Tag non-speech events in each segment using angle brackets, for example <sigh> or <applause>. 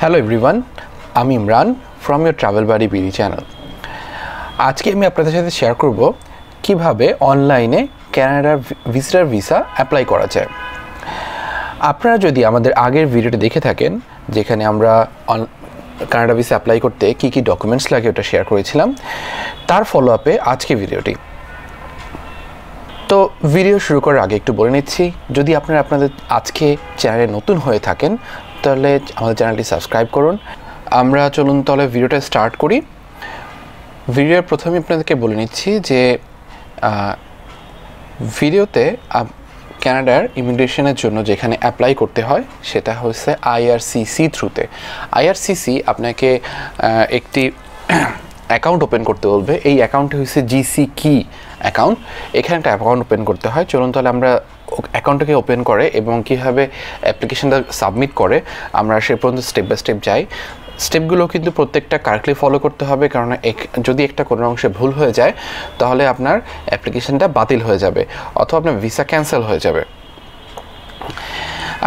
Hello everyone আমি Imran from your travel Bari BD channel আজকে আমি আপনাদের সাথে শেয়ার করব কীভাবে অনলাইনে ক্যানাডার ভিজিটার ভিসা অ্যাপ্লাই করা যায়। আপনারা যদি আমাদের আগের ভিডিওটি দেখে থাকেন, যেখানে আমরা কানাডা ভিসা অ্যাপ্লাই করতে কী কী ডকুমেন্টস লাগে ওটা শেয়ার করেছিলাম, তার ফলো আপে আজকে ভিডিওটি তো ভিডিও শুরু করার আগে একটু বলে নিচ্ছি, যদি আপনারা আপনাদের আজকে চ্যানেলে নতুন হয়ে থাকেন তাহলে আমাদের চ্যানেলটি সাবস্ক্রাইব করুন। আমরা চলুন তাহলে ভিডিওটা স্টার্ট করি। ভিডিওর প্রথমে আপনাদেরকে বলে নিচ্ছি যে ভিডিওতে ক্যানাডার ইমিগ্রেশনের জন্য যেখানে অ্যাপ্লাই করতে হয়, সেটা হচ্ছে আইআরসিসি থ্রুতে আইআরসিসি আপনাকে একটি অ্যাকাউন্ট ওপেন করতে বলবে। এই অ্যাকাউন্টটি হচ্ছে জিসি কি অ্যাকাউন্ট এখানে একটা অ্যাকাউন্ট ওপেন করতে হয়। চলুন তাহলে আমরা অ্যাকাউন্টটাকে ওপেন করে এবং কীভাবে অ্যাপ্লিকেশনটা সাবমিট করে, আমরা সে পর্যন্ত স্টেপ বাই স্টেপ যাই। স্টেপগুলো কিন্তু প্রত্যেকটা কারেক্টলি ফলো করতে হবে, কারণ এক, যদি একটা কোনো অংশে ভুল হয়ে যায়, তাহলে আপনার অ্যাপ্লিকেশনটা বাতিল হয়ে যাবে, অথবা আপনার ভিসা ক্যান্সেল হয়ে যাবে।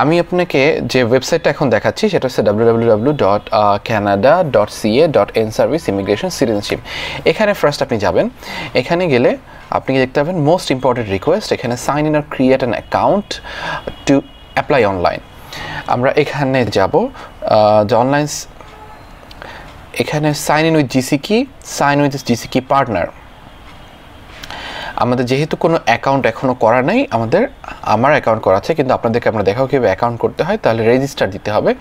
আমি আপনাকে যে ওয়েবসাইটটা এখন দেখাচ্ছি, সেটা হচ্ছে W W W dot Canada dot CA dot en service immigration citizenship এখানে ফার্স্ট আপনি যাবেন, এখানে গেলে আপনি দেখতে পাবেন? মোস্ট ইম্পর্টেন্ট রিকোয়েস্ট এখানে sign in R create an account to apply online আমরা এখানে যাব যে অনলাইন এখানে sign in with GC key sign with GC key partner আমাদের যেহেতু কোনো অ্যাকাউন্ট এখনও করা নেই, আমাদের, আমার অ্যাকাউন্ট করা আছে, কিন্তু আপনাদেরকে আমরা দেখাও কীভাবে অ্যাকাউন্ট করতে হয়, তাহলে রেজিস্টার দিতে হবে।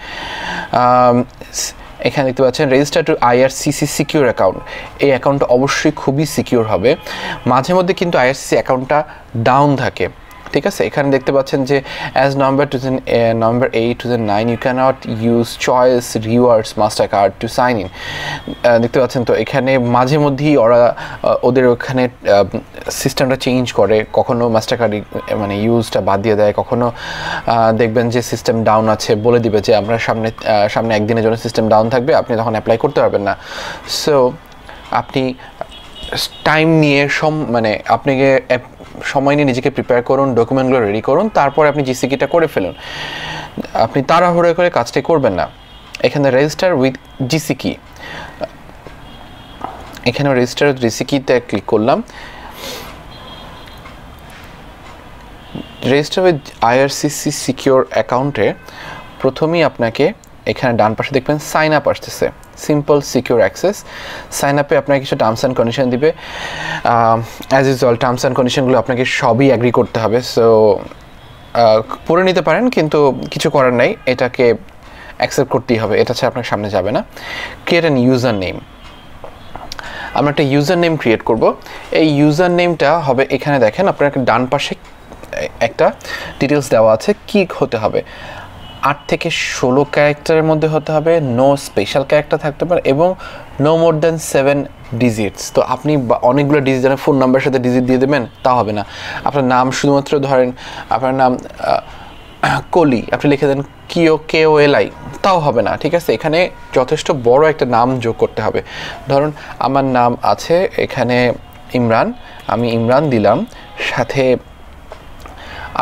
এখানে দেখতে পাচ্ছেন register to IRCC secure account এই অ্যাকাউন্টটা অবশ্যই খুবই সিকিউর হবে। মাঝে মধ্যে কিন্তু আইআরসিসি অ্যাকাউন্টটা ডাউন থাকে। ঠিক আছে? এখানে দেখতে পাচ্ছেন যে as number two number eight two nine you cannot use choice rewards master card to sign in দেখতে পাচ্ছেন তো, এখানে মাঝে মধ্যেই ওরা ওদের ওখানে সিস্টেমটা চেঞ্জ করে। কখনো মাস্টার কার্ড মানে ইউজটা বাদ দিয়ে দেয়, কখনো দেখবেন যে সিস্টেম ডাউন আছে, বলে দিবে যে আপনার সামনে সামনে একদিনের জন্য সিস্টেম ডাউন থাকবে, আপনি তখন অ্যাপ্লাই করতে পারবেন না। সো আপনি টাইম নিয়ে সম মানে আপনাকে সময় নিয়ে নিজেকে প্রিপেয়ার করুন ডকুমেন্টগুলো রেডি করুন, তারপরে আপনি জিসিকিটা করে ফেলুন। আপনি তাড়াহুড়ো করে কাজটি করবেন না। এখানে রেজিস্টার উইথ জিসিকি এখানে রেজিস্টার উইথ জিসিকিতে ক্লিক করলাম। রেজিস্টার উইথ আইআরসিসি সিকিউর অ্যাকাউন্টে প্রথমেই আপনাকে এখানে ডান পাশে দেখবেন সাইন আপ আসতেছে। সিম্পল সিকিউর অ্যাক্সেস সাইন আপে আপনাকে কিছু টার্মস অ্যান্ড কন্ডিশন দিবে। অ্যাজ ইউজুয়াল টার্মস অ্যান্ড কন্ডিশনগুলো আপনাকে সবই অ্যাগ্রি করতে হবে। সো পড়ে নিতে পারেন, কিন্তু কিছু করার নেই। এটাকে অ্যাকসেপ্ট করতেই হবে। এটা ছাড়া আপনার সামনে যাবে না। ক্রিয়েট অ্যান ইউজার নেম আমরা একটা ইউজার নেম ক্রিয়েট করব। এই ইউজার নেমটা হবে এখানে দেখেন আপনার ডান পাশে একটা ডিটেলস দেওয়া আছে। কি হতে হবে? আট থেকে ষোলো ক্যারেক্টারের মধ্যে হতে হবে। নো স্পেশাল ক্যারেক্টার থাকতে পারে এবং no more than seven digits তো আপনি অনেকগুলো ডিজিট যেন ফোন নাম্বারের সাথে ডিজিট দিয়ে দেবেন, তা হবে না। আপনার নাম শুধুমাত্র ধরেন, আপনার নাম কলি, আপনি লিখে দেন কিও, কে ও এল আই, তাও হবে না, ঠিক আছে? এখানে যথেষ্ট বড় একটা নাম যোগ করতে হবে। ধরুন, আমার নাম আছে এখানে ইমরান, আমি ইমরান দিলাম, সাথে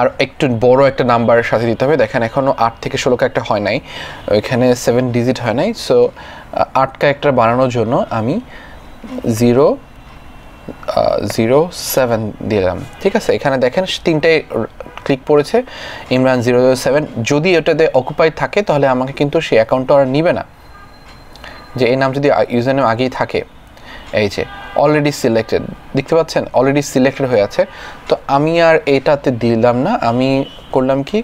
আর একটু বড় একটা নাম্বারের সাথে দিতে হবে। দেখেন এখনও আট থেকে ষোলো একটা হয় নাই। ওইখানে সেভেন ডিজিট হয় নাই। সো আট ক্যারেক্টার বানানোর জন্য আমি জিরো জিরো সেভেন দিলাম। ঠিক আছে? এখানে দেখেন তিনটাই ক্লিক পড়েছে, ইমরান জিরো জিরো সেভেন যদি ওটাতে অকুপাইড থাকে, তাহলে আমাকে কিন্তু সেই অ্যাকাউন্টটা আর নিবে না। যে এই নাম যদি ইউজার নেম আগেই থাকে, এই যে অলরেডি সিলেক্টেড দেখতে পাচ্ছেন? অলরেডি সিলেক্টেড হয়ে আছে। তো আমি আর এটাতে দিলাম না। আমি করলাম কি?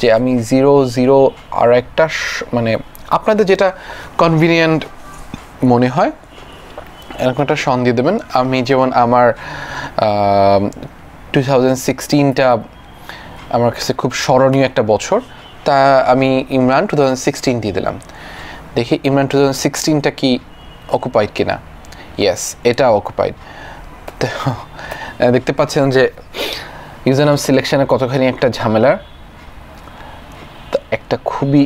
যে আমি জিরো জিরো আর একটা মানে আপনাদের যেটা কনভিনিয়েন্ট মনে হয়, এরকম একটা সন দিয়ে দেবেন। আমি যেমন আমার টু থাউজেন্ড সিক্সটিনটা আমার কাছে খুব স্মরণীয় একটা বছর, তা আমি ইমরান টু থাউজেন্ড সিক্সটিন দিয়ে দিলাম। দেখি ইমরান টু থাউজেন্ড সিক্সটিনটা কি অকুপাইড কিনা। ইয়েস এটা অকুপাইড দেখতে পাচ্ছেন যে ইউজার নাম সিলেকশনে কতখানি একটা ঝামেলার একটা খুবই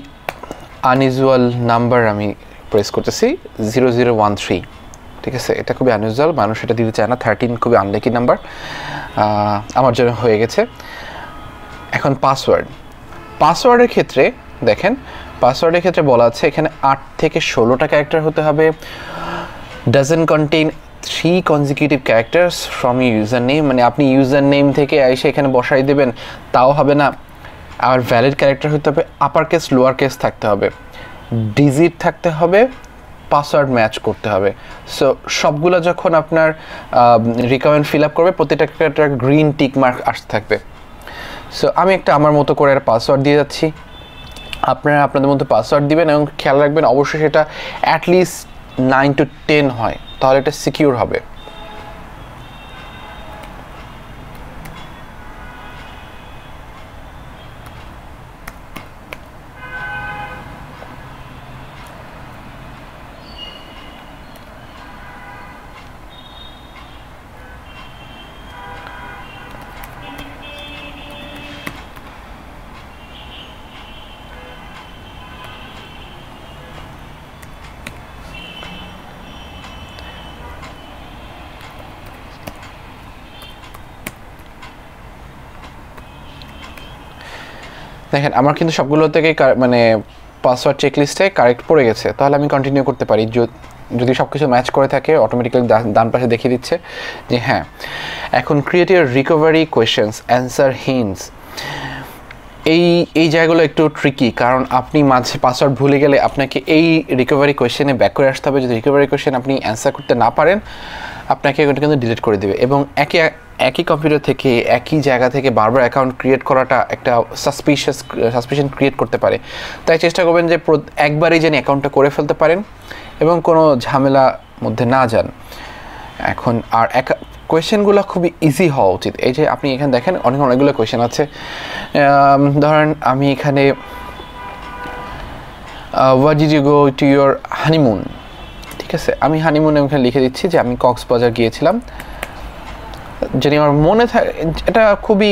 আনইউজুয়াল নাম্বার আমি প্রেস করতেছি জিরো জিরো ওয়ান থ্রি ঠিক আছে? এটা খুবই আনইউজুয়াল মানুষ এটা দিতে চায় না। থার্টিন খুবই আনলেকি নাম্বার আমার জন্য হয়ে গেছে। এখন পাসওয়ার্ড পাসওয়ার্ডের ক্ষেত্রে, দেখেন পাসওয়ার্ডের ক্ষেত্রে বলা আছে এখানে আট থেকে ষোলোটা ক্যারেক্টার হতে হবে। Doesn't contain three consecutive characters from user name মানে আপনি ইউজার নেম থেকে এসে এখানে বসাই দেবেন, তাও হবে না। আর ভ্যালিড ক্যারেক্টার হতে হবে আপার কেস লোয়ার কেস থাকতে হবে। ডিজিট থাকতে হবে পাসওয়ার্ড ম্যাচ করতে হবে। সো সবগুলো যখন আপনার রিকমেন্ড ফিল আপ করবে, প্রতিটা একটা গ্রিন টিক মার্ক আসতে থাকবে। সো আমি একটা আমার মতো করে একটা পাসওয়ার্ড দিয়ে যাচ্ছি। আপনারা আপনাদের মধ্যে পাসওয়ার্ড দিবেন এবং খেয়াল রাখবেন, অবশ্যই সেটা অ্যাটলিস্ট নাইন টু টেন হয় তাহলে এটা সিকিউর হবে। দেখেন, আমার কিন্তু সবগুলো থেকে মানে পাসওয়ার্ড চেকলিস্টে কারেক্ট পড়ে গেছে। তাহলে আমি কন্টিনিউ করতে পারি। যদি সব কিছু ম্যাচ করে থাকে অটোমেটিক্যালি ডান পাশে দেখিয়ে দিচ্ছে যে হ্যাঁ এখন create recovery questions answer hints এই এই জায়গাগুলো একটু ট্রিকি কারণ আপনি মাঝে পাসওয়ার্ড ভুলে গেলে আপনাকে এই রিকভারি কোয়েশ্চেনে ব্যাক করে আসতে হবে। যদি রিকভারি কোয়েশ্চেন আপনি অ্যান্সার করতে না পারেন, আপনাকে ওটা কিন্তু ডিলিট করে দেবে। এবং একে একই কম্পিউটার থেকে একই জায়গা থেকে বারবার অ্যাকাউন্ট ক্রিয়েট করাটা একটা সাসপিশিয়াস সাসপিশন ক্রিয়েট করতে পারে। তাই চেষ্টা করবেন যে একবারেই যেন অ্যাকাউন্টটা করে ফেলতে পারেন এবং কোনো ঝামেলা মধ্যে না যান। এখন আর এক কোয়েশ্চেনগুলো খুবই ইজি হওয়া উচিত। এই যে আপনি এখানে দেখেন, অনেক, অনেকগুলো কোয়েশ্চেন আছে। ধরেন আমি এখানে what did you go to your honeymoon ঠিক আছে? আমি হানিমুনে এখানে লিখে দিচ্ছি যে আমি কক্সবাজার গিয়েছিলাম। যদি আমার মনে থাকে, এটা খুবই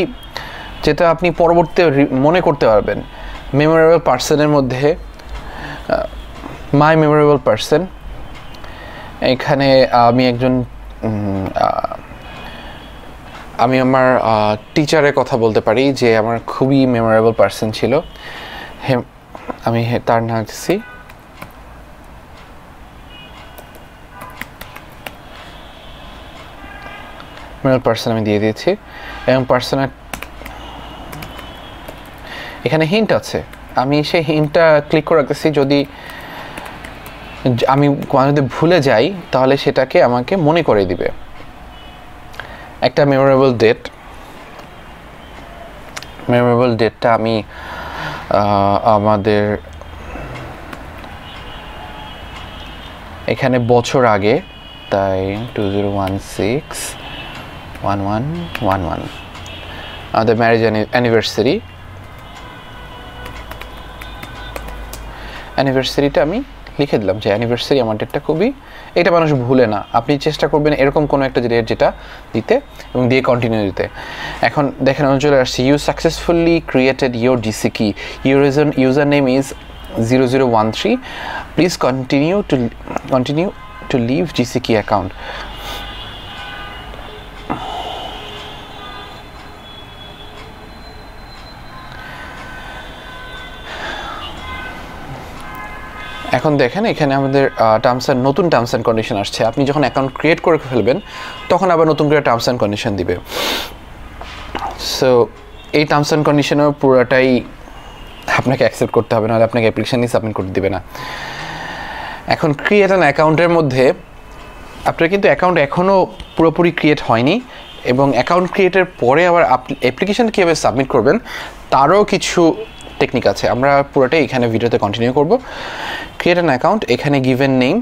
যেটা আপনি পরবর্তী মনে করতে পারবেন। মেমোরেবল পার্সনের মধ্যে মাই মেমোরেবল পার্সন এখানে আমি একজন আমি আমার টিচারের কথা বলতে পারি, যে আমার খুবই মেমোরেবল পার্সন ছিল। আমি তার নাম দিচ্ছি মেল পার্সন আমি দিয়ে দিয়েছি। এবং পার্সনের এখানে হিন্ট আছে। আমি সেই হিন্টটা ক্লিক করে রাখতেছি যদি আমি যদি ভুলে যাই, তাহলে সেটাকে আমাকে মনে করে দিবে। একটা মেমোরেবল ডেট মেমোরেবল ডেটটা আমি আমাদের এখানে বছর আগে, তাই two zero one six one one one one আমাদের ম্যারেজ অ্যানিভার্সারি অ্যানিভার্সারিটা আমি লিখে দিলাম যে অ্যানিভার্সারি আমার ডেটটা খুবই, এটা মানুষ ভুলে না। আপনি চেষ্টা করবেন এরকম কোনো একটা ডেট যেটা দিতে এবং দিয়ে কন্টিনিউ দিতে। এখন দেখেন, আমি চলে আসছি। You successfully created your GC key your user name is zero zero one three please continue to continue to leave GC key account এখন দেখেন, এখানে আমাদের টার্মস অ্যান্ড নতুন টার্মস অ্যান্ড কন্ডিশন আসছে। আপনি যখন অ্যাকাউন্ট ক্রিয়েট করে ফেলবেন, তখন আবার নতুন করে টার্মস অ্যান্ড কন্ডিশন দিবে। সো এই টার্মস অ্যান্ড কন্ডিশনের পুরোটাই আপনাকে অ্যাকসেপ্ট করতে হবে, নাহলে আপনাকে অ্যাপ্লিকেশানই সাবমিট করতে দেবে না। এখন ক্রিয়েট অ্যান অ্যাকাউন্টের মধ্যে, আপনার কিন্তু অ্যাকাউন্ট এখনও পুরোপুরি ক্রিয়েট হয়নি, এবং অ্যাকাউন্ট ক্রিয়েটের পরে আবার অ্যাপ্লিকেশান কীভাবে সাবমিট করবেন, তারও কিছু টেকনিক আছে। আমরা পুরোটাই এখানে ভিডিওতে কন্টিনিউ করব। ক্রিয়েট অ্যান অ্যাকাউন্ট এখানে গিভেন নেম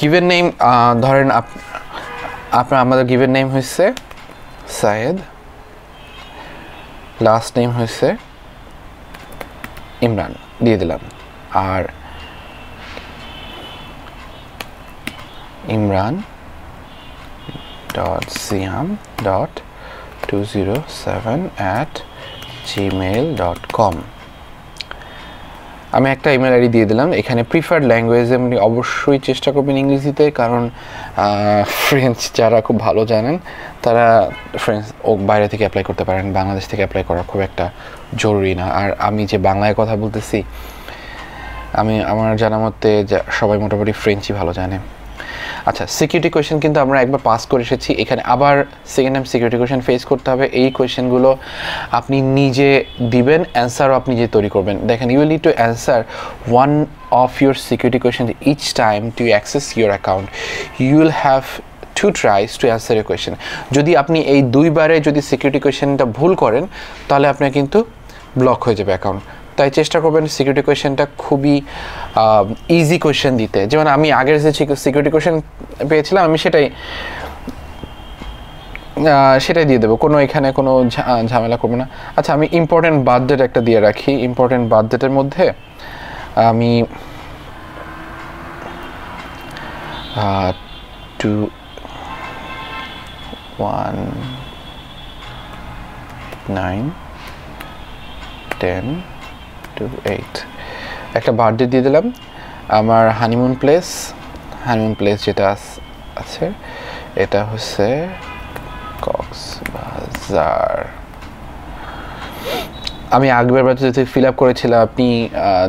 গিভেন নেম ধরেন আপনার, আমাদের গিভেন নেম হয়েছে সায়েদ। লাস্ট নেম হয়েছে ইমরান, দিয়ে দিলাম। আর Imran dot Siam dot two zero seven at Gmail dot com আমি একটা ইমেল আইডি দিয়ে দিলাম। এখানে প্রিফার্ড ল্যাঙ্গুয়েজ আপনি অবশ্যই চেষ্টা করবেন ইংরেজিতে, কারণ ফ্রেঞ্চ যারা খুব ভালো জানেন, তারা ফ্রেঞ্চ ও বাইরে থেকে অ্যাপ্লাই করতে পারেন। বাংলাদেশ থেকে অ্যাপ্লাই করা খুব একটা জরুরি না। আর আমি যে বাংলায় কথা বলতেছি, আমি, আমার জানা মতে সবাই মোটামুটি ফ্রেঞ্চই ভালো জানে। আচ্ছা সিকিউরিটি কোয়েশ্চেন কিন্তু আমরা একবার পাস করে এসেছি। এখানে আবার second time security question face করতে হবে। এই কোয়েশ্চেনগুলো আপনি নিজে দিবেন অ্যান্সারও আপনি নিজে তৈরি করবেন। দেখেন you will to answer one of your security question each time to access your account you will have to tries to answer a question যদি আপনি এই দুইবারে যদি সিকিউরিটি কোয়েশ্চেনটা ভুল করেন, তাহলে আপনার কিন্তু ব্লক হয়ে যাবে অ্যাকাউন্ট তাই চেষ্টা করবেন সিকিউরিটি কোয়েশ্চেনটা খুবই ইজি কোয়েশ্চেন দিতে। যেমন আমি আগের যে সিকিউরিটি কোয়েশন পেয়েছিলাম, আমি সেটাই সেটাই দিয়ে দেবো। কোনো এখানে কোনো ঝামেলা করব না। আচ্ছা আমি ইম্পর্টেন্ট বার্থডেট একটা দিয়ে রাখি। ইম্পর্টেন্ট বার্থডেটের মধ্যে আমি two one nine ten two eight একটা বার্থডে দিয়ে দিলাম। আমার হানিমুন প্লেস হানিমুন প্লেস যেটা আছে, এটা হচ্ছে কক্সবাজার। আমি আগের বার যদি ফিল আপ করেছিলাম, আপনি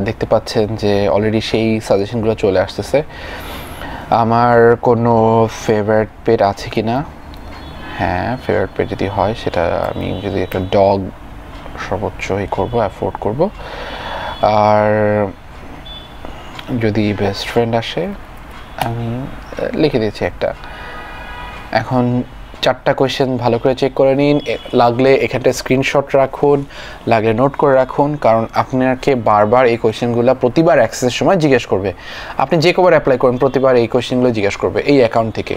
দেখতে পাচ্ছেন যে অলরেডি সেই সাজেশনগুলো চলে আসতেছে। আমার কোনো ফেভারিট পেট আছে কি না হ্যাঁ ফেভারিট পেট যদি হয়, সেটা আমি যদি একটা ডগ সর্বোচ্চ ই করব অ্যাফোর্ড করব। আর যদি বেস্ট ফ্রেন্ড আসে, আমি লিখে দিয়েছি একটা। এখন চারটা কোয়েশ্চেন ভালো করে চেক করে নিন। লাগলে এখানটা স্ক্রিনশট রাখুন, লাগলে নোট করে রাখুন, কারণ আপনাকে বারবার এই কোয়েশ্চেনগুলো প্রতিবার অ্যাক্সেসের সময় জিজ্ঞেস করবে। আপনি যে কবার অ্যাপ্লাই করেন, প্রতিবার এই কোয়েশ্চেনগুলো জিজ্ঞেস করবে, এই অ্যাকাউন্ট থেকে।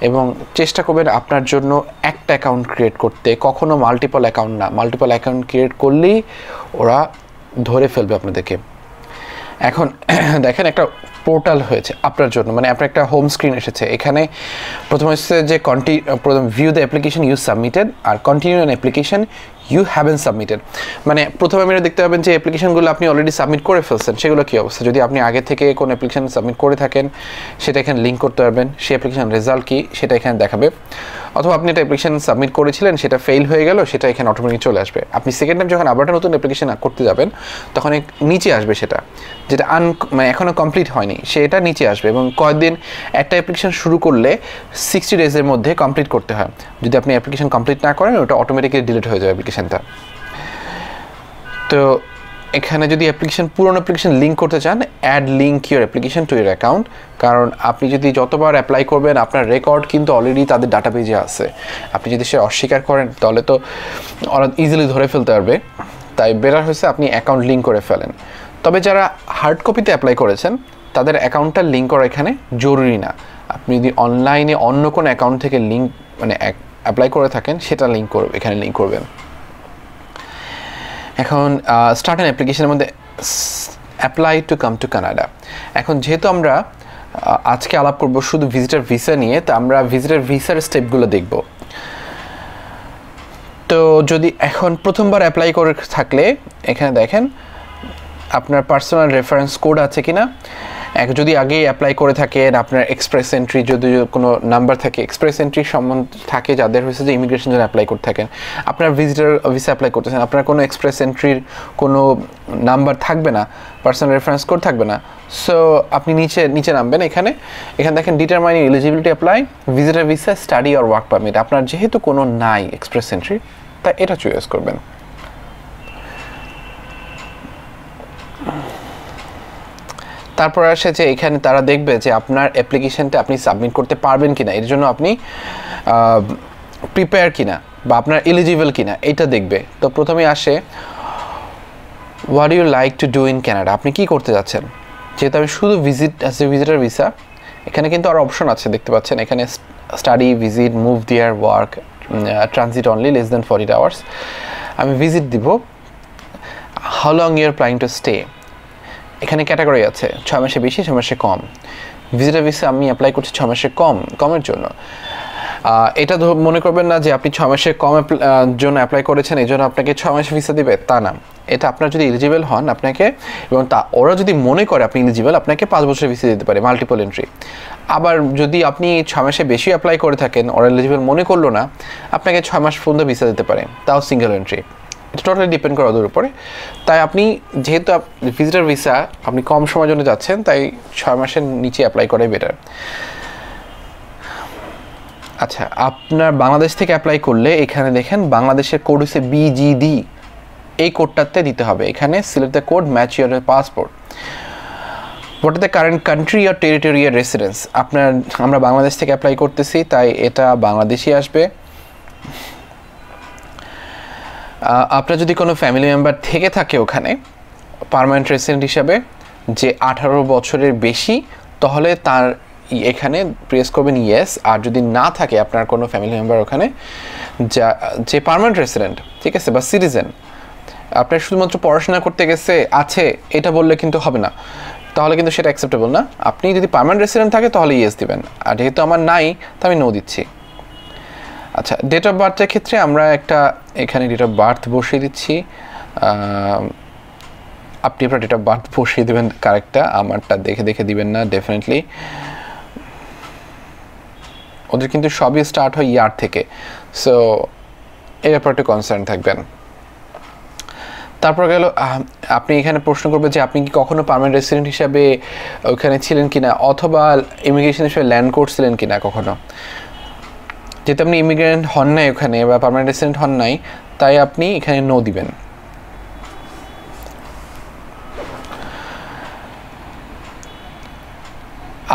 এবং চেষ্টা করবেন আপনার জন্য একটা অ্যাকাউন্ট ক্রিয়েট করতে। কখনো মাল্টিপল অ্যাকাউন্ট না। মাল্টিপল অ্যাকাউন্ট ক্রিয়েট করলেই ওরা ধরে ফেলবে আপনাদেরকে। এখন, <clears throat> দেখেন একটা পোর্টাল হয়েছে আপনার জন্য মানে আপনার একটা হোম স্ক্রিন এসেছে। এখানে প্রথম হচ্ছে যে কন্টি প্রথম view the application you submitted or continue an application you haven't submitted মানে প্রথমে আপনি দেখতে পাবেন যে অ্যাপ্লিকেশনগুলো আপনি অলরেডি সাবমিট করে ফেলছেন, সেগুলো কী অবস্থা? যদি আপনি আগে থেকে কোনো অ্যাপ্লিকেশন সাবমিট করে থাকেন, সেটা এখানে লিঙ্ক করতে পারবেন, সেই অ্যাপ্লিকেশান রেজাল্ট কী সেটা এখানে দেখাবে। অথবা আপনি একটা অ্যাপ্লিকেশন সাবমিট করেছিলেন, সেটা ফেল হয়ে গেল, সেটা এখানে অটোমেটিক চলে আসবে। আপনি সেকেন্ড টাইম যখন আবার একটা নতুন অ্যাপ্লিকেশন করতে যাবেন, তখন নিচে আসবে সেটা, যেটা আন মানে এখনও কমপ্লিট হয়নি, সেটা নিচে আসবে এবং কয়েকদিন একটা অ্যাপ্লিকেশন শুরু করলে সিক্সটি ডেজের মধ্যে কমপ্লিট করতে হয়। যদি আপনি অ্যাপ্লিকেশন কমপ্লিট না করেন, ওটা অটোমেটিকলি ডিলিট হয়ে যাবে অ্যাপ্লিকেশনটা তো এখানে যদি অ্যাপ্লিকেশান পুরনো অ্যাপ্লিকেশন লিঙ্ক করতে চান add link your application to your account কারণ আপনি যদি যতবার অ্যাপ্লাই করবেন, আপনার রেকর্ড কিন্তু অলরেডি তাদের ডাটা পেজে আছে। আপনি যদি সে অস্বীকার করেন, তাহলে তো ওরা ইজিলি ধরে ফেলতে পারবে। তাই বেটার হয়েছে আপনি অ্যাকাউন্ট লিঙ্ক করে ফেলেন। তবে যারা হার্ড কপিতে অ্যাপ্লাই করেছেন, তাদের অ্যাকাউন্টটা লিঙ্ক করা এখানে জরুরি না। আপনি যদি অনলাইনে অন্য কোনো অ্যাকাউন্ট থেকে লিঙ্ক মানে অ্যাপ্লাই করে থাকেন, সেটা লিঙ্ক করবে এখানে লিঙ্ক করবেন। এখন স্টার্ট অ্যান অ্যাপ্লিকেশনের মধ্যে apply to come to Canada এখন যেহেতু আমরা আজকে আলাপ করব শুধু ভিজিটার ভিসা নিয়ে, তো আমরা ভিজিটার ভিসার স্টেপগুলো দেখব। তো যদি এখন প্রথমবার অ্যাপ্লাই করে থাকলে, এখানে দেখেন, আপনার পার্সোনাল রেফারেন্স কোড আছে কি না এক যদি আগেই অ্যাপ্লাই করে থাকেন, আপনার এক্সপ্রেস এন্ট্রি যদি কোনো নাম্বার থাকে এক্সপ্রেস এন্ট্রি সম্বন্ধ থাকে যাদের হয়েছে যে ইমিগ্রেশন জন্য অ্যাপ্লাই করতে থাকেন, আপনার ভিজিটার ভিসা অ্যাপ্লাই করতেছেন, আপনার কোনো এক্সপ্রেস এন্ট্রির কোনো নাম্বার থাকবে না পার্সোনাল রেফারেন্স কোড থাকবে না সো আপনি নিচে নিচে নামবেন এখানে এখানে দেখেন determining eligibility apply visitor visa study or work permit আপনার যেহেতু কোনো নাই এক্সপ্রেস এন্ট্রি তা এটা চয়েস করবেন। তারপর আসে যে এখানে তারা দেখবে যে আপনার অ্যাপ্লিকেশনটা আপনি সাবমিট করতে পারবেন কিনা, এর জন্য আপনি প্রিপেয়ার কিনা বা আপনার এলিজিবল কিনা, এটা দেখবে। তো প্রথমে আসে what you like to do in Canada আপনি কি করতে যাচ্ছেন? যেহেতু আমি শুধু ভিজিট আছে ভিজিটার ভিসা এখানে কিন্তু আরও অপশন আছে, দেখতে পাচ্ছেন। এখানে study visit move there work transit only less than forty hours আমি ভিজিট দিব how long you're planning to stay এখানে ক্যাটাগরি আছে, ছয় মাসে বেশি, ছয় মাসে কম। ভিজিটার ভিসা আমি অ্যাপ্লাই করছি ছয় মাসে কম, কমের জন্য। এটা মনে করবেন না যে আপনি ছয় মাসে কম জন্য অ্যাপ্লাই করেছেন, এই জন্য আপনাকে ছয় মাসে ভিসা দিবে, তা না। এটা আপনার যদি এলিজিবল হন আপনাকে, এবং তা, ওরা যদি মনে করে আপনি এলিজিবল আপনাকে পাঁচ বছরের ভিসা দিতে পারে মাল্টিপল এন্ট্রি আবার যদি আপনি ছয় মাসে বেশি অ্যাপ্লাই করে থাকেন, ওরা এলিজিবল মনে করল না, আপনাকে ছয় মাস পর্যন্ত ভিসা দিতে পারে, তাও সিঙ্গেল এন্ট্রি টোটালি ডিপেন্ড করে ওদের উপরে। তাই আপনি যেহেতু ভিজিটার ভিসা আপনি কম সময়ের জন্য যাচ্ছেন, তাই ছয় মাসের নিচে অ্যাপ্লাই করাই বেটার আচ্ছা আপনার বাংলাদেশ থেকে অ্যাপ্লাই করলে এখানে দেখেন বাংলাদেশের কোড হচ্ছে বিজিডি এই কোডটাতে দিতে হবে। এখানে select the code match your passport what the current country or territorial residence আপনার আমরা বাংলাদেশ থেকে অ্যাপ্লাই করতেছি, তাই এটা বাংলাদেশই আসবে। আপনার যদি কোনো ফ্যামিলি মেম্বার থেকে থাকে ওখানে পারমানেন্ট রেসিডেন্ট হিসাবে যে আঠারো বছরের বেশি, তাহলে তার এখানে প্রেস করবেন ইয়েস আর যদি না থাকে আপনার কোনো ফ্যামিলি মেম্বার ওখানে, যা, যে পারমানেন্ট রেসিডেন্ট ঠিক আছে, বা সিটিজেন আপনার শুধুমাত্র পড়াশোনা করতে গেছে, আছে, এটা বললে কিন্তু হবে না। তাহলে কিন্তু সেটা অ্যাকসেপ্টেবল না। আপনি যদি পারমানেন্ট রেসিডেন্ট থাকে, তাহলে ইয়েস দিবেন। আর যেহেতু আমার নাই, তো আমি নো দিচ্ছি। আচ্ছা ডেট অফ বার্থের ক্ষেত্রে আমরা একটা এখানে ডেট অফ বার্থ বসিয়ে দিচ্ছি। আপনি আপনার ডেট অফ বার্থ বসিয়ে দেবেন কারেক্টটা আমারটা দেখে দেখে দিবেন না ডেফিনেটলি ওদের কিন্তু সবই স্টার্ট হয় ইয়ার থেকে। সো এই ব্যাপারে একটু কনসার্ন থাকবেন। তারপর গেল আপনি এখানে প্রশ্ন করবেন যে আপনি কি কখনো পারমানেন্ট রেসিডেন্ট হিসাবে ওখানে ছিলেন কিনা, অথবা ইমিগ্রেশন হিসেবে ল্যান্ড করছিলেন কিনা কখনো? যেহেতু আপনি ইমিগ্রেন্ট হন নাই ওখানে বা পারমানেন্ট রেসিডেন্ট হন নাই, তাই আপনি এখানে নো দিবেন।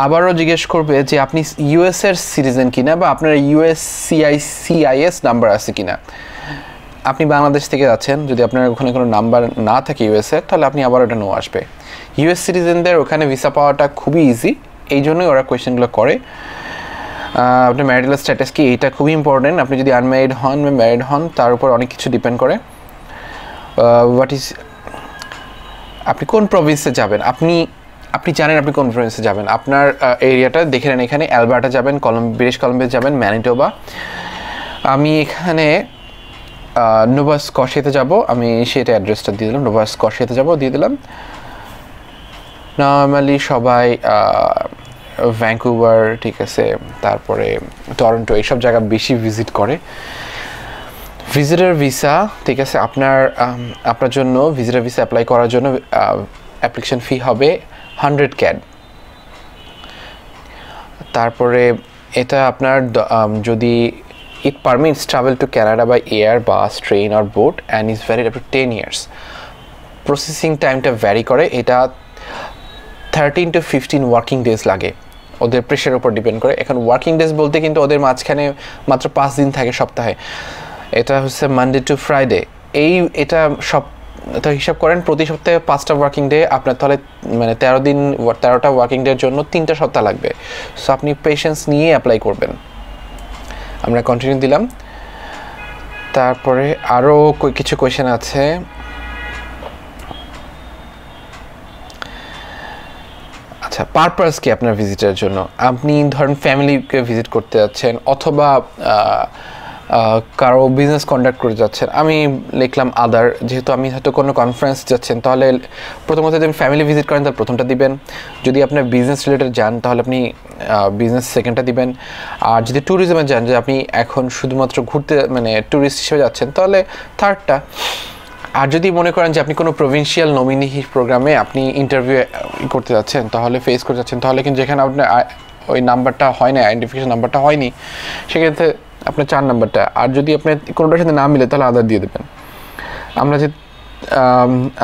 আবারও জিজ্ঞেস করবে যে আপনি ইউএস এর সিটিজেন কিনা বা আপনার ইউএস সিআই সিআইএস নাম্বার আছে কিনা? আপনি বাংলাদেশ থেকে যাচ্ছেন, যদি আপনার ওখানে কোনো নাম্বার না থাকে ইউএসের তাহলে আপনি আবার ওটা নো আসবে। ইউএস সিটিজেনদের ওখানে ভিসা পাওয়াটা খুবই ইজি এই জন্যই ওরা কোয়েশ্চেনগুলো করে। আপনার ম্যারিটাল স্ট্যাটাস কি? এইটা খুবই ইম্পর্টেন্ট আপনি যদি আনম্যারিড হন বা ম্যারিড হন, তার উপর অনেক কিছু ডিপেন্ড করে। হোয়াট ইজ আপনি কোন প্রভিন্সে যাবেন? আপনি আপনি জানেন আপনি কোন প্রভিন্সে যাবেন। আপনার এরিয়াটা দেখে নেন এখানে। অ্যালবার্টা যাবেন কলম ব্রিটিশ কলম্বিয়া যাবেন ম্যানিটোবা আমি এখানে নোভা স্কশিয়াতে যাব। আমি সেটা অ্যাড্রেসটা দিয়ে দিলাম। নোভা স্কশিয়াতে যাব, দিয়ে দিলাম। নর্মালি সবাই ভ্যাঙ্কুভার ঠিক আছে, তারপরে টরন্টো এইসব জায়গা বেশি ভিজিট করে। ভিজিটার ভিসা ঠিক আছে, আপনার আপনার জন্য ভিজিটার ভিসা অ্যাপ্লাই করার জন্য অ্যাপ্লিকেশন ফি হবে হান্ড্রেড ক্যাড তারপরে এটা আপনার যদি it permits travel to Canada by air bus train R boat and is varied up to ten years processing টাইমটা ভ্যারি করে, এটা thirteen to fifteen working days লাগে। ওদের প্রেশারের উপর ডিপেন্ড করে। এখন ওয়ার্কিং ডেজ বলতে কিন্তু ওদের মাঝখানে মাত্র পাঁচ দিন থাকে সপ্তাহে। এটা হচ্ছে মানডে টু ফ্রাইডে এই, এটা সব, তো হিসাব করেন, প্রতি সপ্তাহে পাঁচটা ওয়ার্কিং ডে আপনার তাহলে মানে তেরো দিন, তেরোটা ওয়ার্কিং ডের জন্য তিনটা সপ্তাহ লাগবে। সো আপনি পেশেন্স নিয়ে অ্যাপ্লাই করবেন। আমরা কন্টিনিউ দিলাম। তারপরে আরও কিছু কোয়েশ্চেন আছে। আচ্ছা পারপাস কি আপনার ভিজিটের জন্য? আপনি ধরেন ফ্যামিলিকে ভিজিট করতে যাচ্ছেন অথবা কারও বিজনেস কন্ডাক্ট করে যাচ্ছেন। আমি লিখলাম আদার যেহেতু আমি হয়তো কোনো কনফারেন্স যাচ্ছেন, তাহলে প্রথমত যদি ফ্যামিলি ভিজিট করেন, তাহলে প্রথমটা দিবেন। যদি আপনার বিজনেস রিলেটেড যান, তাহলে আপনি বিজনেস সেকেন্ডটা দিবেন। আর যদি ট্যুরিজমে যান যে আপনি এখন শুধুমাত্র ঘুরতে মানে ট্যুরিস্ট হিসেবে যাচ্ছেন, তাহলে থার্ডটা আর যদি মনে করেন যে আপনি কোনো প্রভিন্সিয়াল নমিনি প্রোগ্রামে আপনি ইন্টারভিউ করতে যাচ্ছেন, তাহলে ফেস করতে যাচ্ছেন। তাহলে কিন্তু যেখানে আপনার ওই নাম্বারটা হয় না আইডেন্টিফিকেশন নাম্বারটা হয়নি, সেক্ষেত্রে আপনার চার নাম্বারটা আর যদি আপনার কোনোটার সাথে না মিলে, তাহলে আদার দিয়ে দেবেন। আমরা যে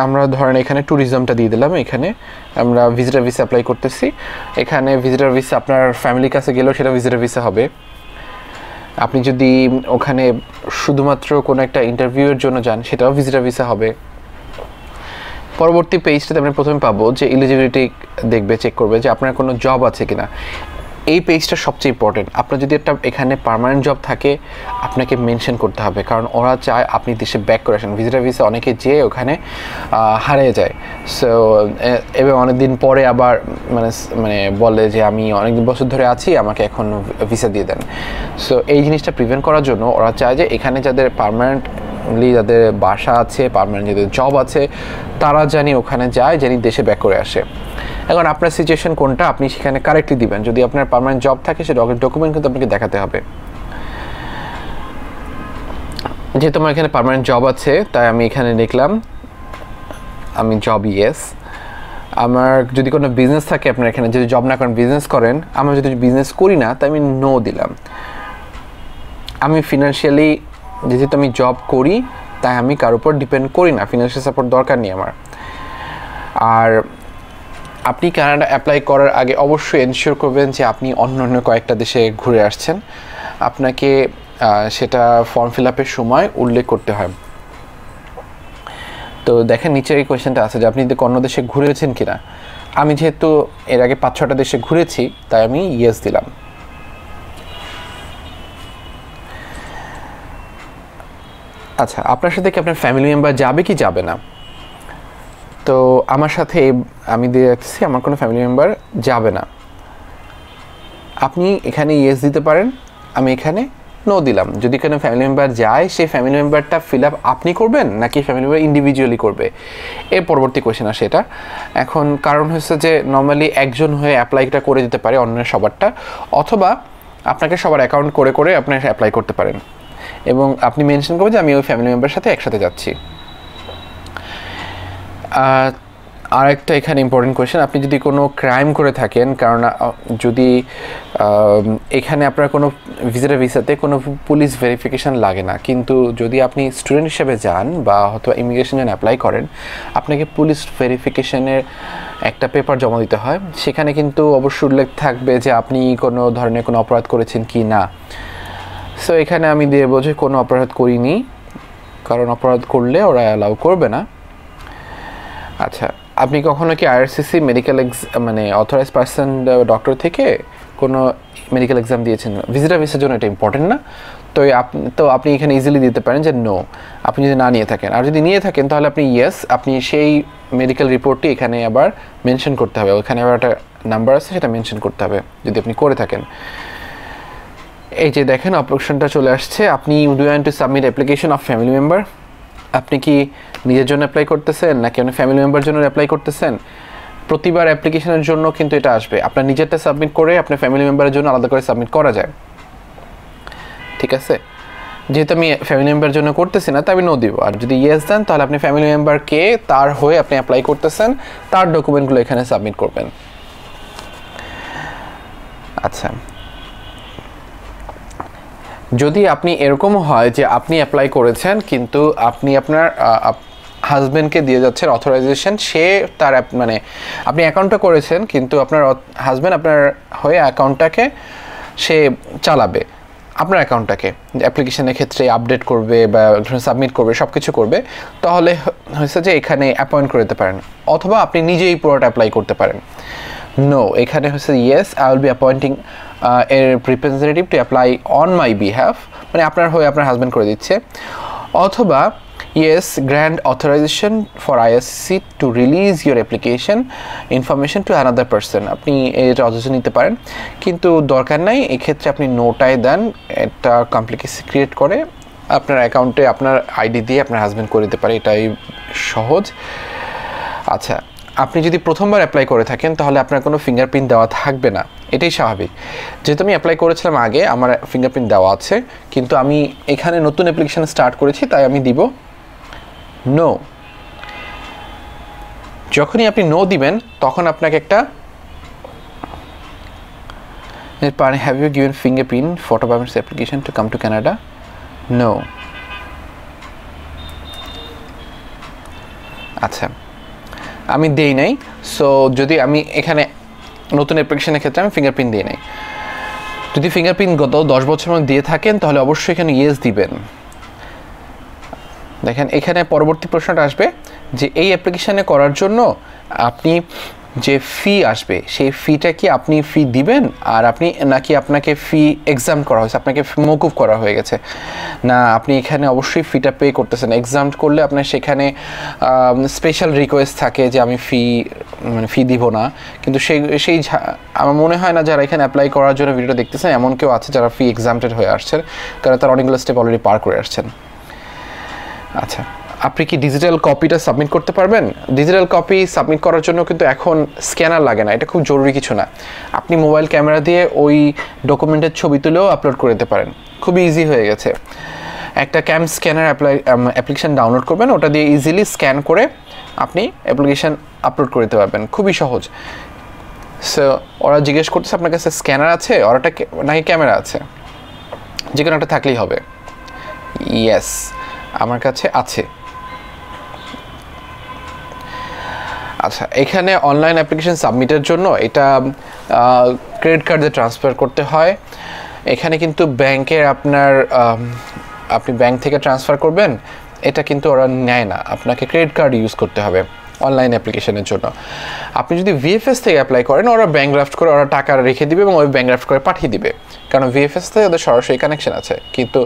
আমরা ধরেন এখানে ট্যুরিজমটা দিয়ে দিলাম, এখানে আমরা ভিজিটার ভিসা অ্যাপ্লাই করতেছি। এখানে ভিজিটার ভিসা আপনার ফ্যামিলির কাছে গেলেও সেটা ভিজিটার ভিসা হবে। আপনি যদি ওখানে শুধুমাত্র কোনো একটা ইন্টারভিউয়ের জন্য যান, সেটাও ভিজিটার ভিসা হবে। পরবর্তী পেজটাতে আপনি প্রথমে পাবো যে এলিজিবিলিটি দেখবে চেক করবে যে আপনার কোনো জব আছে কিনা। এই পেজটা সবচেয়ে ইম্পর্টেন্ট আপনার যদি একটা এখানে পারমানেন্ট জব থাকে, আপনাকে মেনশন করতে হবে। কারণ ওরা চায় আপনি দেশে ব্যাক করে আসেন। ভিজিটার ভিসা অনেকে যেয়ে ওখানে হারিয়ে যায়। সো এবং অনেকদিন পরে আবার মানে মানে বলে যে আমি অনেকদিন বছর ধরে আছি, আমাকে এখন ভিসা দিয়ে দেন। সো এই জিনিসটা প্রিভেন্ট করার জন্য ওরা চায় যে এখানে যাদের পারমানেন্ট যাদের বাসা আছে পারমানেন্ট যাদের জব আছে, তারা জানি ওখানে যায়, জানি দেশে ব্যাক করে আসে। এখন আপনার সিচুয়েশন কোনটা? আপনি সেখানে কারেক্টলি দিবেন। যদি আপনার পারমানেন্ট জব থাকে, সে ডকুমেন্ট কিন্তু আপনাকে দেখাতে হবে। যেহেতু আমার এখানে পারমানেন্ট জব আছে, তাই আমি এখানে লিখলাম আমি জব ইয়েস আমার যদি কোনো বিজনেস থাকে আপনার এখানে, যদি জব না করেন বিজনেস করেন, আমরা যদি বিজনেস করি না, তাই আমি নো দিলাম। আমি ফিনান্সিয়ালি যেহেতু আমি জব করি, তাই আমি কার উপর ডিপেন্ড করি না। ফিনান্সিয়াল সাপোর্ট দরকার নেই আমার। আর আপনি কানাডা অ্যাপ্লাই করার আগে অবশ্যই এনশিওর করবেন যে আপনি অন্য অন্য কয়েকটা দেশে ঘুরে আসছেন। আপনাকে সেটা ফর্ম ফিল আপের সময় উল্লেখ করতে হয়। তো দেখেন নিচে এই কোয়েশ্চেনটা আছে যে আপনি অন্য দেশে ঘুরেছেন কিনা। আমি যেহেতু এর আগে পাঁচ ছটা দেশে ঘুরেছি, তাই আমি ইয়েস দিলাম। আচ্ছা আপনার সাথে কি আপনার ফ্যামিলি মেম্বার যাবে কি যাবে না? তো আমার সাথে আমি দিয়ে রাখছি আমার কোনো ফ্যামিলি মেম্বার যাবে না। আপনি এখানে ইয়েস দিতে পারেন, আমি এখানে নো দিলাম। যদি কোনো ফ্যামিলি মেম্বার যায়, সেই ফ্যামিলি মেম্বারটা ফিল আপ আপনি করবেন নাকি ফ্যামিলি মেম্বার ইন্ডিভিজুয়ালি করবে? এর পরবর্তী কোয়েশ্চেন আসে এটা। এখন কারণ হচ্ছে যে নর্মালি একজন হয়ে অ্যাপ্লাইটা করে দিতে পারে অন্যের সবারটা, অথবা আপনাকে সবার অ্যাকাউন্ট করে করে আপনি অ্যাপ্লাই করতে পারেন। এবং আপনি মেনশন করবেন যে আমি ওই ফ্যামিলি মেম্বারের সাথে একসাথে যাচ্ছি। আর একটা এখানে ইম্পর্টেন্ট কোয়েশ্চেন আপনি যদি কোনো ক্রাইম করে থাকেন, কারণ যদি এখানে আপনার কোনো ভিজিটার ভিসাতে কোনো পুলিশ ভেরিফিকেশান লাগে না, কিন্তু যদি আপনি স্টুডেন্ট হিসেবে যান বা হয়তো ইমিগ্রেশন জন্য অ্যাপ্লাই করেন, আপনাকে পুলিশ ভেরিফিকেশানের একটা পেপার জমা দিতে হয়। সেখানে কিন্তু অবশ্যই উল্লেখ থাকবে যে আপনি কোনো ধরনের কোনো অপরাধ করেছেন কি না। সো এখানে আমি দিয়ে বোঝে কোনো অপরাধ করিনি, কারণ অপরাধ করলে ওরা অ্যালাউ করবে না। আচ্ছা আপনি কখনো কি আইআরসিসি মেডিকেল মানে অথরাইজ পার্সন ডক্টর থেকে কোনো মেডিকেল এক্সাম দিয়েছেন? ভিজিটার ভিসার জন্য এটা ইম্পর্টেন্ট না। তো আপনি তো আপনি এখানে ইজিলি দিতে পারেন যে নো আপনি যদি না নিয়ে থাকেন। আর যদি নিয়ে থাকেন, তাহলে আপনি ইয়েস আপনি সেই মেডিকেল রিপোর্টটি এখানে আবার মেনশন করতে হবে। ওখানে আবার একটা নাম্বার আছে, সেটা মেনশন করতে হবে, যদি আপনি করে থাকেন। এই যে দেখেন অপশনটা চলে আসছে। আপনি do to submit application of family member আপনি কি নিজের জন্য অ্যাপ্লাই করতেছেন নাকি আপনি ফ্যামিলি মেম্বার জন্য অ্যাপ্লাই করতেছেন? প্রতিবার অ্যাপ্লিকেশনের জন্য কিন্তু এটা আসবে। আপনার নিজেরটা সাবমিট করে আপনার ফ্যামিলি মেম্বারের জন্য আলাদা করে সাবমিট করা যায়। ঠিক আছে? যেহেতু আমি ফ্যামিলি মেম্বার জন্য করতেছি না তাই আমি নো দিব। আর যদি ইয়েস দেন, তাহলে আপনি ফ্যামিলি মেম্বারকে তার হয়ে আপনি অ্যাপ্লাই করতেছেন, তার ডকুমেন্টগুলো এখানে সাবমিট করবেন। আচ্ছা। যদি আপনি এরকম হয় যে আপনি অ্যাপ্লাই করেছেন, কিন্তু আপনি আপনার হাজব্যান্ডকে দিয়ে যাচ্ছেন অথরাইজেশন সে তার মানে আপনি অ্যাকাউন্টটা করেছেন, কিন্তু আপনার হাজব্যান্ড আপনার হয়ে অ্যাকাউন্টটাকে সে চালাবে, আপনার অ্যাকাউন্টটাকে অ্যাপ্লিকেশনের ক্ষেত্রে আপডেট করবে বা সাবমিট করবে সব কিছু করবে, তাহলে হয়েছে যে এখানে অ্যাপয়েন্ট করে দিতে পারেন, অথবা আপনি নিজেই পুরোটা অ্যাপ্লাই করতে পারেন। নো এখানে হচ্ছে yes I will be appointing এর representative to apply on my behalf মানে আপনার হয়ে আপনার হাজব্যান্ড করে দিচ্ছে। অথবা yes grand authorization for ISC to release your application information to another person আপনি এটা অথরাইজেশন নিতে পারেন। কিন্তু দরকার নাই, এক্ষেত্রে আপনি নোটাই দেন একটা কমপ্লিকেসি ক্রিয়েট করে, আপনার অ্যাকাউন্টে আপনার আইডি দিয়ে আপনার হাজব্যান্ড করে দিতে পারে। এটাই সহজ। আচ্ছা আপনি যদি প্রথমবার অ্যাপ্লাই করে থাকেন, তাহলে আপনার কোনো ফিঙ্গারপ্রিন্ট দেওয়া থাকবে না। এটাই স্বাভাবিক। যেহেতু আমি অ্যাপ্লাই করেছিলাম আগে, আমার ফিঙ্গারপ্রিন্ট দেওয়া আছে, কিন্তু আমি এখানে নতুন অ্যাপ্লিকেশান স্টার্ট করেছি, তাই আমি দিব নো যখনই আপনি নো দিবেন, তখন আপনাকে একটা have you given fingerprint photo biometrics application to come to Canada no আচ্ছা। আমি দেই নাই সো যদি আমি এখানে নতুন অ্যাপ্লিকেশনের ক্ষেত্রে আমি ফিঙ্গারপ্রিন্ট দিয়ে নাই। যদি ফিঙ্গারপ্রিন্ট গত দশ বছর দিয়ে থাকেন, তাহলে অবশ্যই এখানে ইয়েস দিবেন। দেখেন, এখানে পরবর্তী প্রশ্নটা আসবে যে, এই অ্যাপ্লিকেশানে করার জন্য আপনি যে ফি আসবে, সেই ফিটা কি আপনি ফি দিবেন? আর আপনি, নাকি আপনাকে ফি এক্সাম করা হয়েছে? আপনাকে মকুফ করা হয়ে গেছে। না, আপনি এখানে অবশ্যই ফিটা পে করতেছেন। এক্সাম করলে আপনার সেখানে স্পেশাল রিকোয়েস্ট থাকে যে আমি ফি মানে ফি দিব না। কিন্তু সেই সেই আমার মনে হয় না যারা এখানে অ্যাপ্লাই করার জন্য ভিডিওটা দেখতেছেন, এমন কেউ আছে যারা ফি এক্সামটেড হয়ে আসছেন। কারণ তারা অনেকগুলো স্টেপ অলরেডি পার করে আসছেন। আচ্ছা। আপনি কি ডিজিটাল কপিটা সাবমিট করতে পারবেন? ডিজিটাল কপি সাবমিট করার জন্য কিন্তু এখন স্ক্যানার লাগে না, এটা খুব জরুরি কিছু না। আপনি মোবাইল ক্যামেরা দিয়ে ওই ডকুমেন্টের ছবি তুলেও আপলোড করে দিতে পারেন। খুবই ইজি হয়ে গেছে। একটা cam scanner apply application download করবেন, ওটা দিয়ে ইজিলি স্ক্যান করে আপনি অ্যাপ্লিকেশান আপলোড করে দিতে পারবেন। খুবই সহজ। সো ওরা জিজ্ঞেস করতেছে, আপনার কাছে স্ক্যানার আছে? ওরাটা নাকি ক্যামেরা আছে? যে কোনো একটা থাকলেই হবে। ইয়েস আমার কাছে আছে। আচ্ছা এখানে অনলাইন অ্যাপ্লিকেশন সাবমিটের জন্য এটা ক্রেডিট কার্ডে ট্রান্সফার করতে হয়। এখানে কিন্তু ব্যাংকের আপনার আপনি ব্যাংক থেকে ট্রান্সফার করবেন, এটা কিন্তু ওরা নেয় না। আপনাকে ক্রেডিট কার্ড ইউজ করতে হবে। অনলাইন অ্যাপ্লিকেশনের জন্য। আপনি যদি ভিএফএস থেকে অ্যাপ্লাই করেন, ওরা ব্যাঙ্ক ড্রাফট করে, ওরা টাকা রেখে দিবে এবং ওই ব্যাঙ্ক ড্রাফট করে পাঠিয়ে দিবে। কারণ ভিএফএস থেকে ওদের সরাসরি কানেকশন আছে। কিন্তু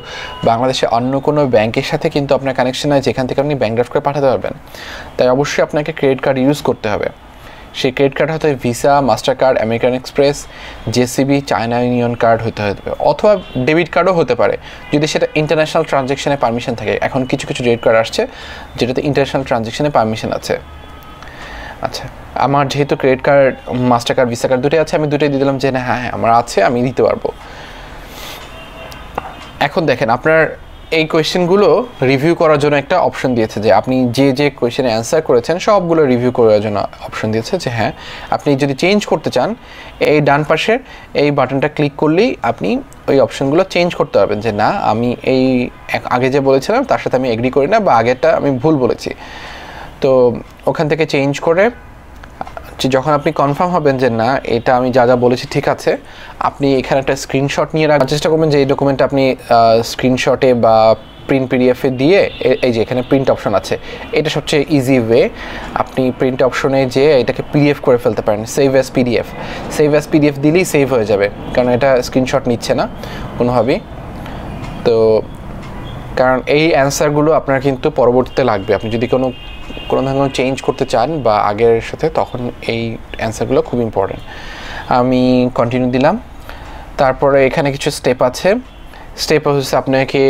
বাংলাদেশে অন্য কোনো ব্যাংকের সাথে কিন্তু আপনার কানেকশন আছে যেখান থেকে আপনি ব্যাঙ্ক ড্রাফট করে পাঠাতে পারবেন। তাই অবশ্যই আপনাকে ক্রেডিট কার্ড ইউজ করতে হবে। সেই ক্রেডিট কার্ড হতে visa master card American Express JCB China union card হতে হবে। অথবা ডেবিট কার্ডও হতে পারে। যদি সেটা ইন্টারন্যাশনাল ট্রানজ্যাকশনে পারমিশন থাকে, এখন কিছু কিছু ডেবিট কার্ড আসছে, যেটাতে ইন্টারন্যাশনাল ট্রানজ্যাকশনে পারমিশন আছে। আচ্ছা আমার যেহেতু credit card master card visa card দুটোই আছে, আমি দুটোই দিয়ে দিলাম যে না হ্যাঁ হ্যাঁ আমার আছে, আমি দিতে পারব। এখন দেখেন, আপনার এই কোয়েশ্চেনগুলো রিভিউ করার জন্য একটা অপশন দিয়েছে যে আপনি যে যে কোয়েশ্চেনে অ্যান্সার করেছেন, সবগুলো রিভিউ করার জন্য অপশন দিয়েছে যে হ্যাঁ আপনি যদি চেঞ্জ করতে চান, এই ডান পাশের এই বাটনটা ক্লিক করলেই আপনি ওই অপশনগুলো চেঞ্জ করতে পারবেন যে না, আমি এই, আগে যে বলেছিলাম, তার সাথে আমি এগ্রি করি না বা আগেরটা আমি ভুল বলেছি। তো ওখান থেকে চেঞ্জ করে যখন আপনি কনফার্ম হবেন যে না, এটা আমি যা যা বলেছি ঠিক আছে, আপনি এখানে একটা স্ক্রিনশট নিয়ে রাখার চেষ্টা করবেন যে এই ডকুমেন্টটা আপনি স্ক্রিনশটে বা প্রিন্ট পিডিএফে দিয়ে এই যে এখানে প্রিন্ট অপশন আছে, এটা সবচেয়ে ইজি ওয়ে আপনি প্রিন্ট অপশনে যে এটাকে পিডিএফ করে ফেলতে পারেন save as PDF save as PDF দিলেই সেভ হয়ে যাবে, কারণ এটা স্ক্রিনশট নিচ্ছে না, কোনোভাবেই, তো, কারণ এই অ্যান্সারগুলো আপনার কিন্তু পরবর্তীতে লাগবে, আপনি যদি কোনো কোনো ধরনের চেঞ্জ করতে চান বা আগের সাথে, তখন এই অ্যান্সারগুলো খুব ইম্পর্টেন্ট আমি কন্টিনিউ দিলাম। তারপরে এখানে কিছু স্টেপ আছে। স্টেপ হচ্ছে আপনাকে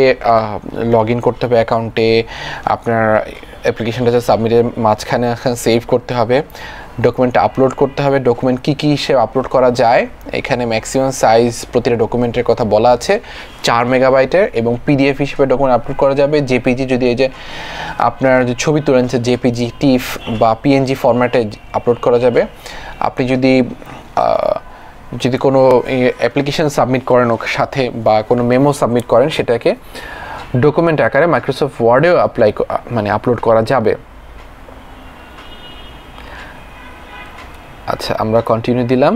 লগ ইন করতে হবে অ্যাকাউন্টে আপনার অ্যাপ্লিকেশনটা সাবমিটের মাঝখানে সেভ করতে হবে। ডকুমেন্টটা আপলোড করতে হবে। ডকুমেন্ট কী কী হিসেবে আপলোড করা যায়? এখানে ম্যাক্সিমাম সাইজ প্রতিটা ডকুমেন্টের কথা বলা আছে। চার মেগাবাইটের এবং পিডিএফ হিসেবে ডকুমেন্ট আপলোড করা যাবে। জেপিজি যদি এই যে আপনার যে ছবি তুলেছে জেপিজি টিফ বা পিএনজি ফরম্যাটে আপলোড করা যাবে। আপনি যদি যদি কোনো অ্যাপ্লিকেশন সাবমিট করেন ওর সাথে বা কোনো মেমো সাবমিট করেন, সেটাকে ডকুমেন্ট আকারে মাইক্রোসফট ওয়ার্ডেও অ্যাপ্লাই মানে আপলোড করা যাবে। আচ্ছা আমরা কন্টিনিউ দিলাম।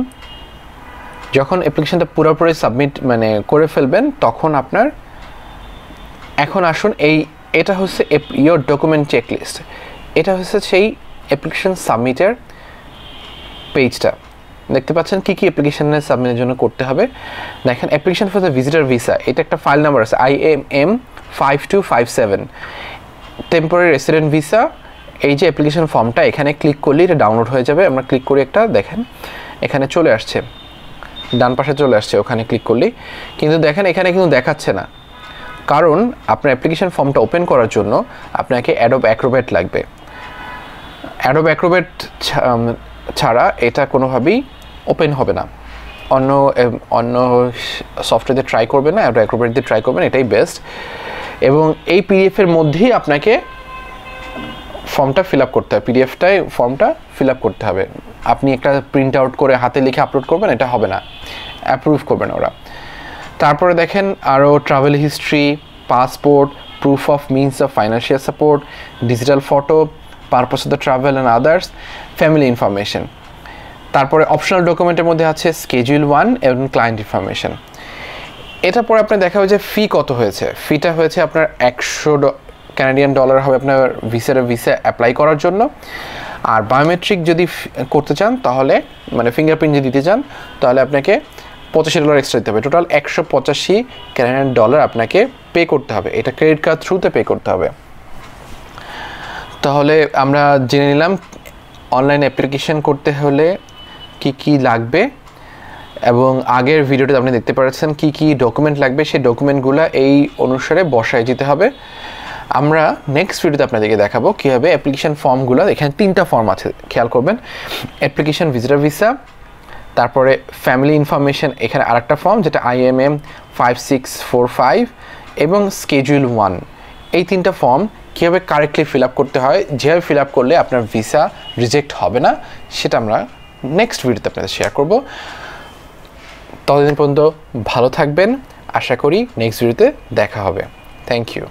যখন অ্যাপ্লিকেশনটা পুরোপুরি সাবমিট মানে করে ফেলবেন, তখন আপনার, এখন আসুন এই, এটা হচ্ছে ইয়োর ডকুমেন্ট চেকলিস্ট এটা হচ্ছে সেই অ্যাপ্লিকেশন সাবমিটের পেজটা দেখতে পাচ্ছেন কী কী অ্যাপ্লিকেশনের সাবমিটের জন্য করতে হবে। দেখেন application for the visitor visa এটা একটা ফাইল নাম্বার আছে I M M five two five seven temporary resident visa এই যে অ্যাপ্লিকেশন ফর্মটা এখানে ক্লিক করলে এটা ডাউনলোড হয়ে যাবে। আমরা ক্লিক করি একটা, দেখেন, এখানে চলে আসছে। ডান পাশে চলে আসছে, ওখানে ক্লিক করলেই। কিন্তু দেখেন, এখানে কিন্তু দেখাচ্ছে না। কারণ আপনার অ্যাপ্লিকেশন ফর্মটা ওপেন করার জন্য আপনাকে অ্যাডোব অ্যাক্রোবেট লাগবে। অ্যাডোব অ্যাক্রোবেট ছাড়া এটা কোনোভাবেই ওপেন হবে না। অন্য অন্য সফটওয়্যার দিয়ে ট্রাই করবেন না অ্যাডোব অ্যাক্রোবেট দিয়ে ট্রাই করবেন, এটাই বেস্ট এবং এই পিডিএফের মধ্যেই আপনাকে ফর্মটা ফিল আপ করতে হবে। পিডিএফটাই ফর্মটা ফিল আপ করতে হবে। আপনি একটা প্রিন্ট আউট করে হাতে লিখে আপলোড করবেন, এটা হবে না। অ্যাপ্রুভ করবেন ওরা। তারপরে দেখেন আরও travel history passport proof of means of financial support digital photo purpose of the travel and others family information তারপরে অপশনাল ডকুমেন্টের মধ্যে আছে স্কেজুল ওয়ান এবং ক্লায়েন্ট ইনফরমেশন এটা পরে আপনার দেখা যে ফি কত হয়েছে? ফিটা হয়েছে আপনার একশো ক্যানাডিয়ান ডলার হবে আপনার ভিসার ভিসা অ্যাপ্লাই করার জন্য। আর বায়োমেট্রিক যদি করতে চান, তাহলে মানে ফিঙ্গারপ্রিন্ট যদি দিতে চান, তাহলে আপনাকে পঁচাশি ডলার এক্সট্রা দিতে হবে। টোটাল একশো পঁচাশি ক্যানাডিয়ান ডলার আপনাকে পে করতে হবে। এটা ক্রেডিট কার্ড থ্রুতে পে করতে হবে। তাহলে আমরা জেনে নিলাম অনলাইন অ্যাপ্লিকেশন করতে হলে কি কি লাগবে? এবং আগের ভিডিওতে আপনি দেখতে পাচ্ছেন কি কি ডকুমেন্ট লাগবে? সেই ডকুমেন্টগুলো এই অনুসারে বসায় যেতে হবে। আমরা নেক্সট ভিডিওতে আপনাদেরকে দেখাবো কীভাবে অ্যাপ্লিকেশান ফর্মগুলো এখানে তিনটা ফর্ম আছে, খেয়াল করবেন। অ্যাপ্লিকেশন ভিজিটার ভিসা তারপরে ফ্যামিলি ইনফরমেশন এখানে আরেকটা ফর্ম যেটা IMM five six four five এবং স্কেজুয়াল ওয়ান এই তিনটা ফর্ম কীভাবে কারেক্টলি ফিল আপ করতে হয়, যেভাবে ফিল আপ করলে আপনার ভিসা রিজেক্ট হবে না, সেটা আমরা নেক্সট ভিডিওতে আপনাদের শেয়ার করব। ততদিন পর্যন্ত ভালো থাকবেন, আশা করি নেক্সট ভিডিওতে দেখা হবে। Thank you